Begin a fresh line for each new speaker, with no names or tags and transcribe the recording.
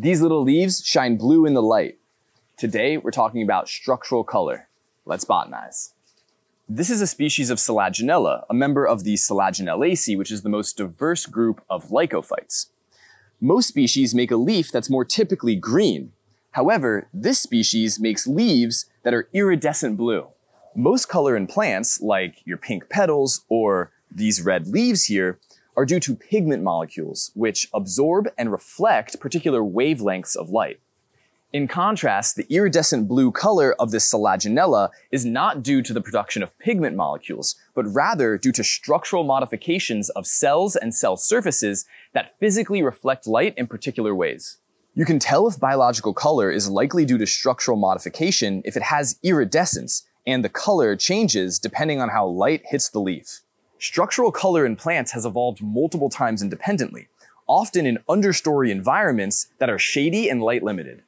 These little leaves shine blue in the light. Today, we're talking about structural color. Let's botanize. This is a species of Selaginella, a member of the Selaginellaceae, which is the most diverse group of lycophytes. Most species make a leaf that's more typically green. However, this species makes leaves that are iridescent blue. Most color in plants, like your pink petals or these red leaves here, are due to pigment molecules, which absorb and reflect particular wavelengths of light. In contrast, the iridescent blue color of this Selaginella is not due to the production of pigment molecules, but rather due to structural modifications of cells and cell surfaces that physically reflect light in particular ways. You can tell if biological color is likely due to structural modification if it has iridescence, and the color changes depending on how light hits the leaf. Structural color in plants has evolved multiple times independently, often in understory environments that are shady and light limited.